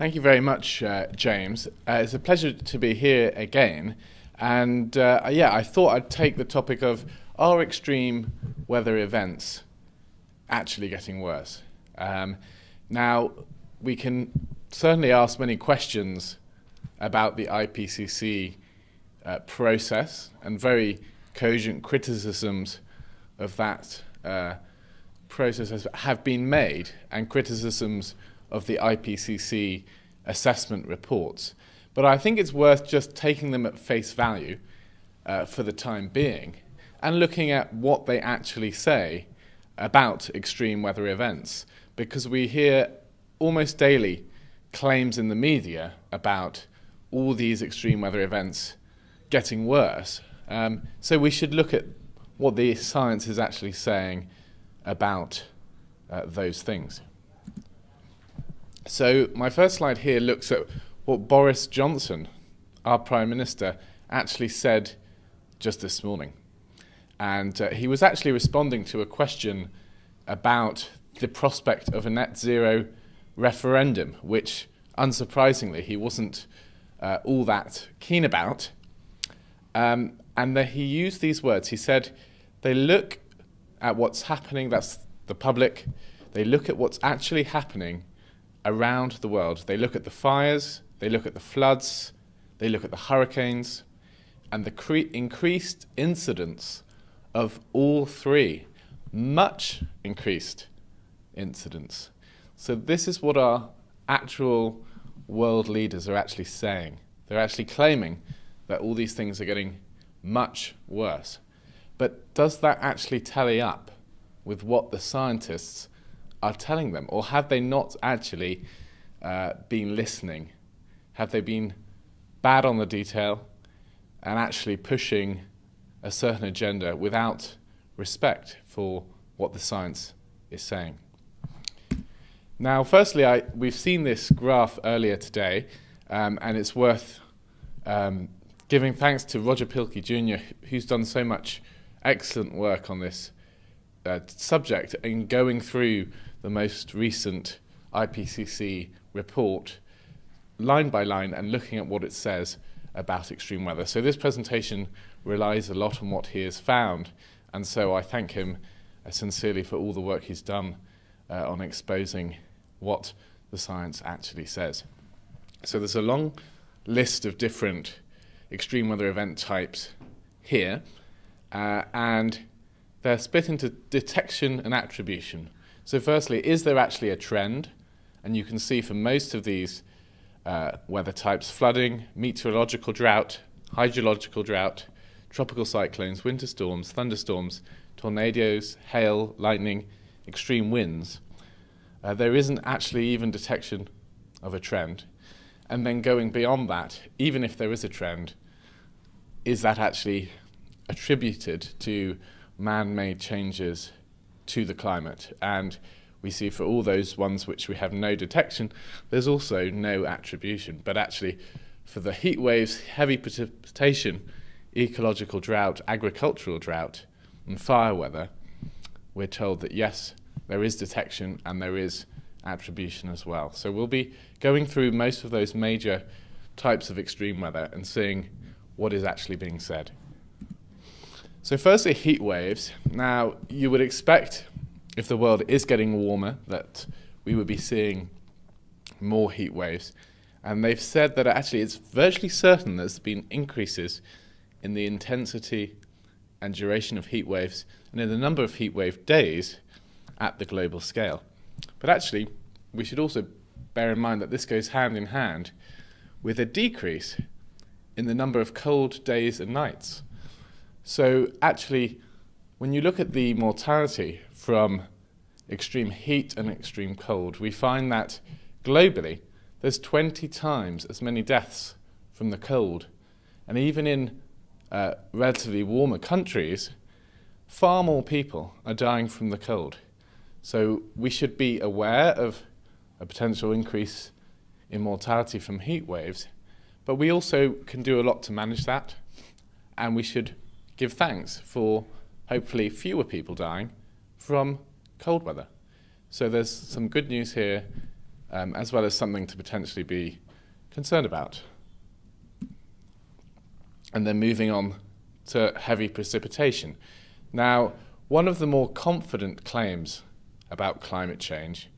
Thank you very much, uh, James. Uh, it's a pleasure to be here again. And uh, yeah, I thought I'd take the topic of are extreme weather events actually getting worse? Um, now, we can certainly ask many questions about the IPCC uh, process and very cogent criticisms of that uh, process have been made and criticisms of the IPCC assessment reports. But I think it's worth just taking them at face value uh, for the time being and looking at what they actually say about extreme weather events because we hear almost daily claims in the media about all these extreme weather events getting worse. Um, so we should look at what the science is actually saying about uh, those things. So, my first slide here looks at what Boris Johnson, our Prime Minister, actually said just this morning. And uh, he was actually responding to a question about the prospect of a net zero referendum, which, unsurprisingly, he wasn't uh, all that keen about. Um, and that he used these words. He said, they look at what's happening, that's the public, they look at what's actually happening around the world. They look at the fires, they look at the floods, they look at the hurricanes, and the cre- increased incidence of all three, much increased incidence. So, this is what our actual world leaders are actually saying. They're actually claiming that all these things are getting much worse. But does that actually tally up with what the scientists are telling them? Or have they not actually uh, been listening? Have they been bad on the detail and actually pushing a certain agenda without respect for what the science is saying? Now, firstly, I, we've seen this graph earlier today, um, and it's worth um, giving thanks to Roger Pielke Jr., who's done so much excellent work on this uh, subject in going through the most recent IPCC report line by line and looking at what it says about extreme weather. So this presentation relies a lot on what he has found, and so I thank him uh, sincerely for all the work he's done uh, on exposing what the science actually says. So there's a long list of different extreme weather event types here, uh, and they're split into detection and attribution. So, firstly, is there actually a trend? And you can see for most of these uh, weather types flooding, meteorological drought, hydrological drought, tropical cyclones, winter storms, thunderstorms, tornadoes, hail, lightning, extreme winds. Uh, there isn't actually even detection of a trend. And then going beyond that, even if there is a trend, is that actually attributed to man made changes to the climate. And we see for all those ones which we have no detection, there's also no attribution. But actually, for the heat waves, heavy precipitation, ecological drought, agricultural drought, and fire weather, we're told that yes, there is detection and there is attribution as well. So we'll be going through most of those major types of extreme weather and seeing what is actually being said. So, firstly, heat waves. Now, you would expect if the world is getting warmer that we would be seeing more heat waves. And they've said that actually it's virtually certain there's been increases in the intensity and duration of heat waves and in the number of heat wave days at the global scale. But actually, we should also bear in mind that this goes hand in hand with a decrease in the number of cold days and nights. So, actually, when you look at the mortality from extreme heat and extreme cold, we find that globally there's 20 times as many deaths from the cold. And even in uh, relatively warmer countries, far more people are dying from the cold. So we should be aware of a potential increase in mortality from heat waves, but we also can do a lot to manage that, and we should give thanks for hopefully fewer people dying from cold weather. So there's some good news here um, as well as something to potentially be concerned about. And then moving on to heavy precipitation. Now, one of the more confident claims about climate change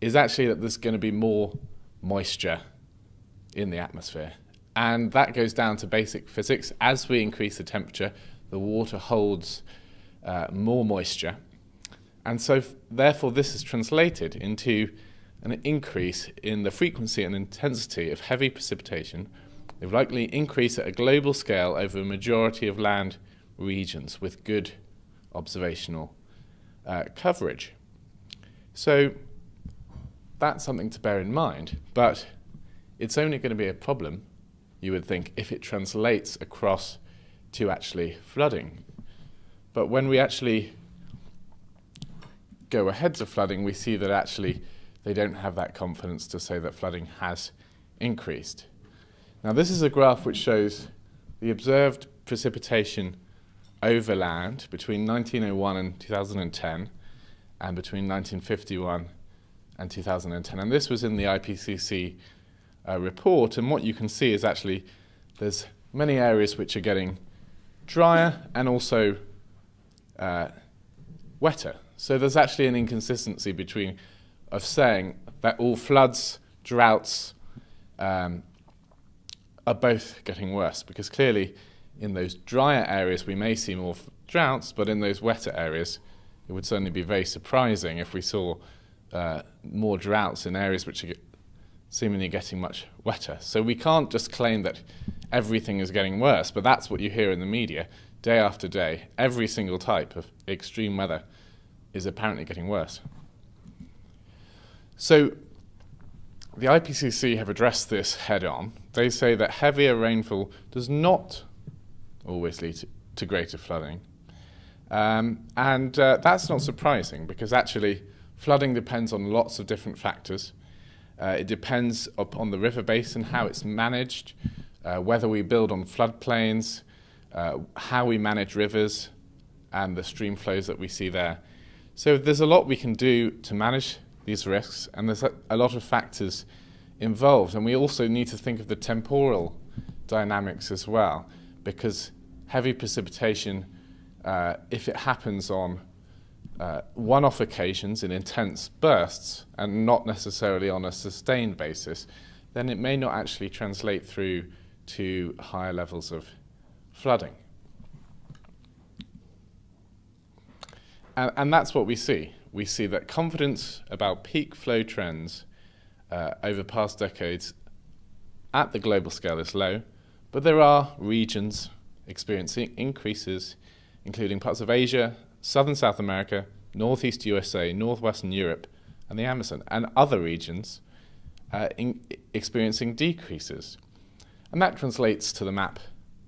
is actually that there's going to be more moisture in the atmosphere. And that goes down to basic physics. As we increase the temperature, the water holds uh, more moisture. And so, therefore, this is translated into an increase in the frequency and intensity of heavy precipitation. It will likely increase at a global scale over a majority of land regions with good observational uh, coverage. So, that's something to bear in mind, but it's only going to be a problem, you would think, if it translates across to actually flooding. But when we actually go ahead to flooding, we see that actually they don't have that confidence to say that flooding has increased. Now, this is a graph which shows the observed precipitation over land between 1901 and 2010 and between 1951 and 2010. And this was in the IPCC uh, report. And what you can see is actually there's many areas which are getting drier and also uh, wetter. So there's actually an inconsistency between of saying that all floods, droughts um, are both getting worse because clearly in those drier areas we may see more droughts, but in those wetter areas it would certainly be very surprising if we saw uh, more droughts in areas which are seemingly getting much wetter. So we can't just claim that everything is getting worse, but that's what you hear in the media day after day. Every single type of extreme weather is apparently getting worse. So the IPCC have addressed this head on. They say that heavier rainfall does not always lead to, greater flooding. Um, and uh, that's not surprising because actually flooding depends on lots of different factors. Uh, it depends upon the river basin, how it's managed, uh, whether we build on floodplains, uh, how we manage rivers, and the stream flows that we see there. So there's a lot we can do to manage these risks, and there's a, lot of factors involved. And we also need to think of the temporal dynamics as well, because heavy precipitation, uh, if it happens on uh, one off occasions in intense bursts and not necessarily on a sustained basis, then it may not actually translate through to higher levels of flooding. And, and that's what we see. We see that confidence about peak flow trends uh, over past decades at the global scale is low, but there are regions experiencing increases, including parts of Asia, southern South America, northeast USA, northwestern Europe, and the Amazon, and other regions uh, in, experiencing decreases. And that translates to the map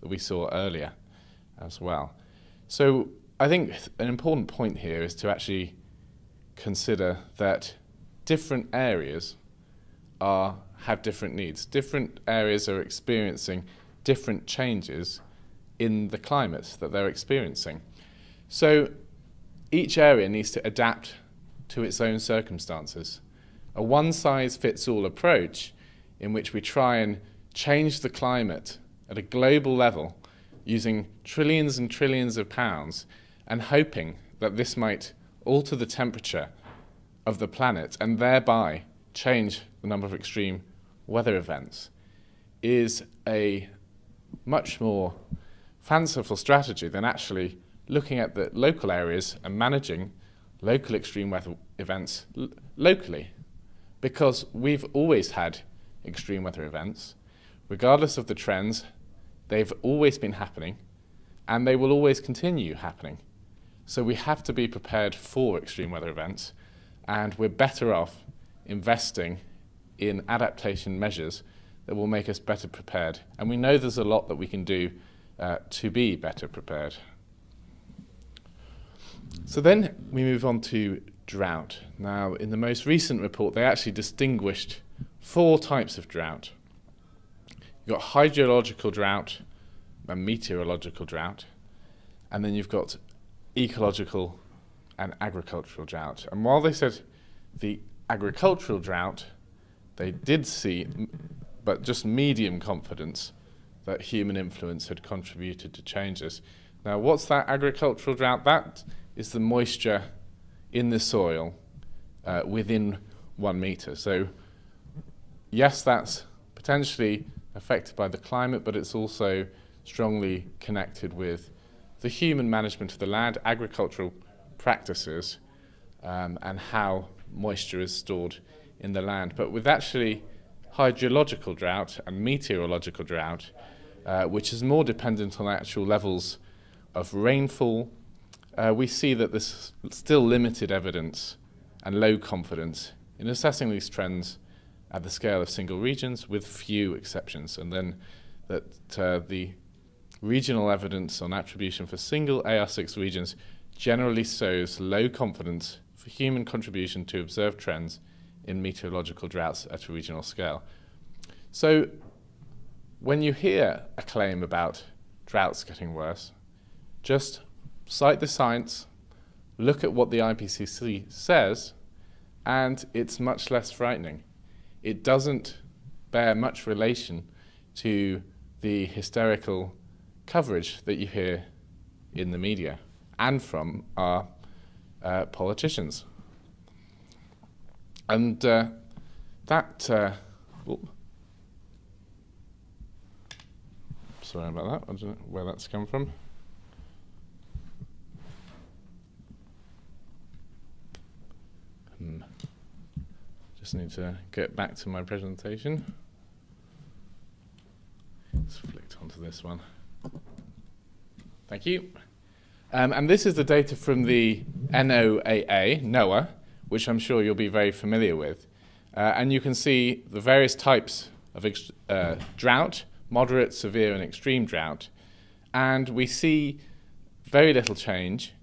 that we saw earlier as well. So I think an important point here is to actually consider that different areas are have different needs. Different areas are experiencing different changes in the climate that they're experiencing. So each area needs to adapt to its own circumstances. A one size fits all approach in which we try and change the climate at a global level using trillions and trillions of pounds and hoping that this might alter the temperature of the planet and thereby change the number of extreme weather events is a much more fanciful strategy than actually looking at the local areas and managing local extreme weather events locally. Because we've always had extreme weather events, regardless of the trends, they've always been happening and they will always continue happening. So we have to be prepared for extreme weather events, and we're better off investing in adaptation measures that will make us better prepared. And we know there's a lot that we can do uh, to be better prepared. So then we move on to drought. Now, in the most recent report, they actually distinguished four types of drought. You've got hydrological drought and meteorological drought, and then you've got ecological and agricultural drought. And while they said the agricultural drought they did see, but just medium confidence, that human influence had contributed to changes. Now, what's that agricultural drought? That is the moisture in the soil uh, within one meter. So, yes, that's potentially affected by the climate, but it's also strongly connected with the human management of the land, agricultural practices, um, and how moisture is stored in the land. But with actually hydrological drought and meteorological drought, uh, which is more dependent on actual levels of rainfall, uh, we see that there's still limited evidence and low confidence in assessing these trends at the scale of single regions, with few exceptions, and then that uh, the regional evidence on attribution for single AR6 regions generally shows low confidence for human contribution to observed trends in meteorological droughts at a regional scale. So, when you hear a claim about droughts getting worse, just cite the science, look at what the IPCC says, and it's much less frightening. It doesn't bear much relation to the hysterical coverage that you hear in the media and from our uh, politicians. And uh, that. Uh, sorry about that. I don't know where that's come from. Hmm. Just need to get back to my presentation. Let's flick onto this one. Thank you. Um, and this is the data from the NOAA, NOAA, which I'm sure you'll be very familiar with. Uh, and you can see the various types of uh, drought moderate, severe, and extreme drought. And we see very little change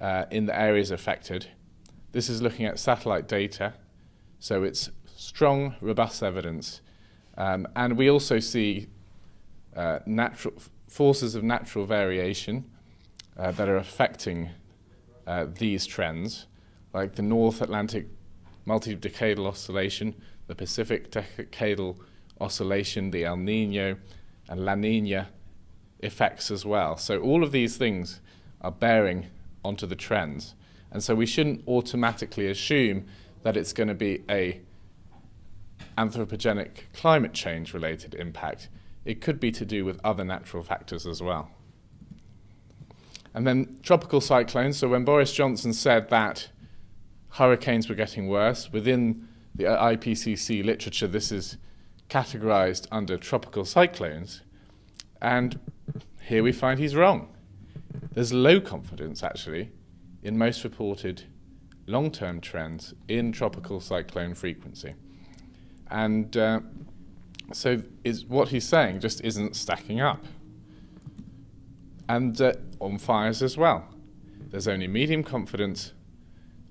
uh, in the areas affected. This is looking at satellite data, so it's strong, robust evidence. Um, and we also see uh, natural forces of natural variation uh, that are affecting uh, these trends, like the North Atlantic multi-decadal oscillation, the Pacific decadal oscillation, the El Nino and La Nina effects as well. So all of these things are bearing onto the trends. And so we shouldn't automatically assume that it's going to be a anthropogenic climate change related impact. It could be to do with other natural factors as well. And then tropical cyclones. So when Boris Johnson said that hurricanes were getting worse, within the IPCC literature, this is categorized under tropical cyclones. And here we find he's wrong. There's low confidence, actually, in most reported long term trends in tropical cyclone frequency. And uh, so is what he's saying just isn't stacking up and uh, on fires as well. There's only medium confidence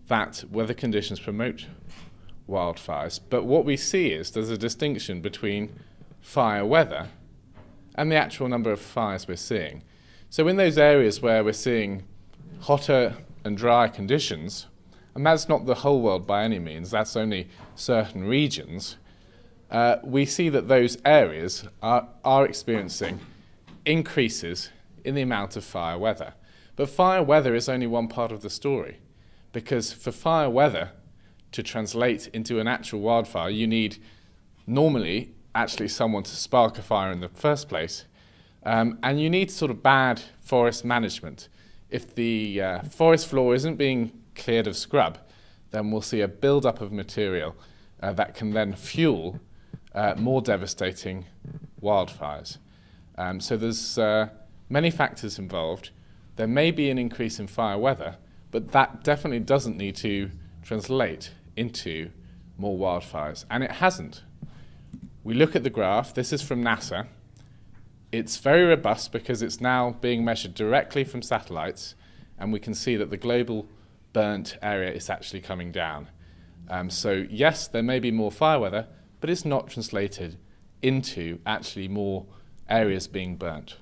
that weather conditions promote wildfires. But what we see is there's a distinction between fire weather and the actual number of fires we're seeing. So, in those areas where we're seeing hotter and drier conditions, and that's not the whole world by any means, that's only certain regions, uh, we see that those areas are, are experiencing increases in the amount of fire weather. But fire weather is only one part of the story, because for fire weather to translate into an actual wildfire, you need normally actually someone to spark a fire in the first place, um, and you need sort of bad forest management. If the uh, forest floor isn't being cleared of scrub, then we'll see a build-up of material uh, that can then fuel uh, more devastating wildfires. Um, so there's uh, many factors involved. There may be an increase in fire weather, but that definitely doesn't need to translate into more wildfires. And it hasn't. We look at the graph, this is from NASA. It's very robust because it's now being measured directly from satellites, and we can see that the global burnt area is actually coming down. Um, so, yes, there may be more fire weather, but it's not translated into actually more areas being burnt.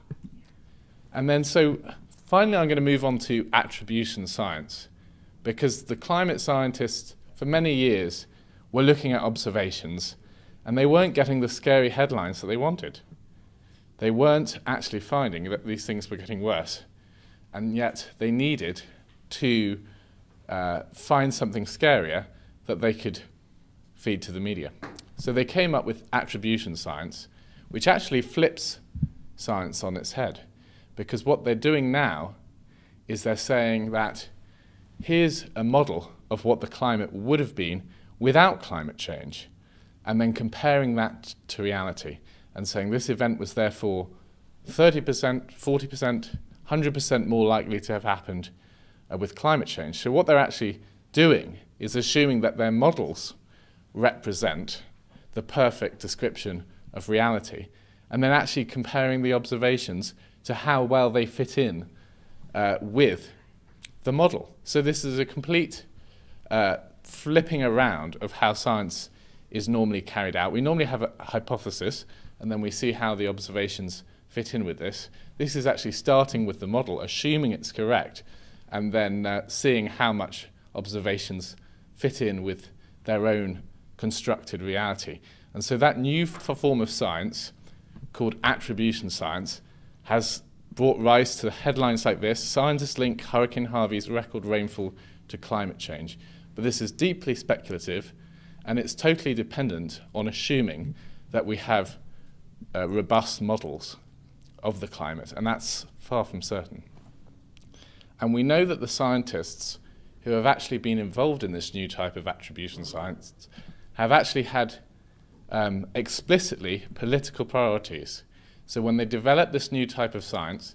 And then, so finally, I'm going to move on to attribution science because the climate scientists, for many years, were looking at observations And they weren't getting the scary headlines that they wanted. They weren't actually finding that these things were getting worse. And yet they needed to uh, find something scarier that they could feed to the media. So they came up with attribution science, which actually flips science on its head. Because what they're doing now is they're saying that here's a model of what the climate would have been without climate change, and then comparing that to reality and saying this event was therefore 30%, 40%, 100% more likely to have happened uh, with climate change. So, what they're actually doing is assuming that their models represent the perfect description of reality, and then actually comparing the observations to how well they fit in uh, with the model. So, this is a complete uh, flipping around of how science is normally carried out. We normally have a hypothesis, and then we see how the observations fit in with this. This is actually starting with the model, assuming it's correct, and then uh, seeing how much observations fit in with their own constructed reality. And so that new form of science, called attribution science, has brought rise to headlines like this Scientists link Hurricane Harvey's record rainfall to climate change. But this is deeply speculative, and it's totally dependent on assuming that we have uh, robust models of the climate, and that's far from certain. And we know that the scientists who have actually been involved in this new type of attribution science have actually had um, explicitly political priorities. So when they developed this new type of science,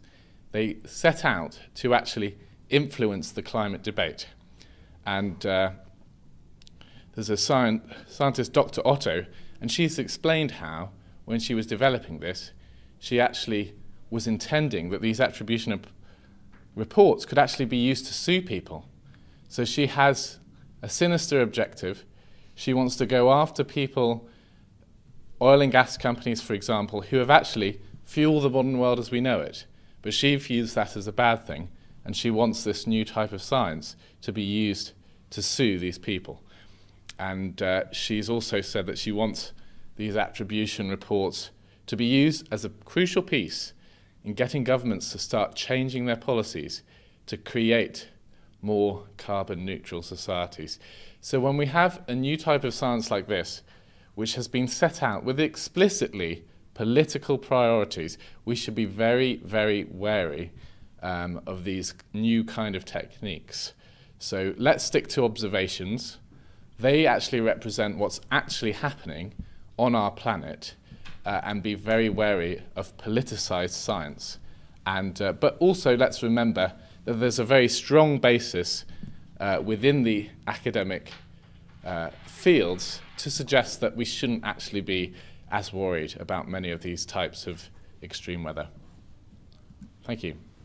they set out to actually influence the climate debate. And uh, there's a scientist, Dr. Otto, and she's explained how, when she was developing this, she actually was intending that these attribution reports could actually be used to sue people. So she has a sinister objective. She wants to go after people, oil and gas companies, for example, who have actually fueled the modern world as we know it. But she views that as a bad thing, and she wants this new type of science to be used to sue these people. And uh, she's also said that she wants these attribution reports to be used as a crucial piece in getting governments to start changing their policies to create more carbon neutral societies. So, when we have a new type of science like this, which has been set out with explicitly political priorities, we should be very, very wary um, of these new kind of techniques. So, let's stick to observations. They actually represent what's actually happening on our planet uh, and be very wary of politicized science. And, uh, but also, let's remember that there's a very strong basis uh, within the academic uh, fields to suggest that we shouldn't actually be as worried about many of these types of extreme weather. Thank you.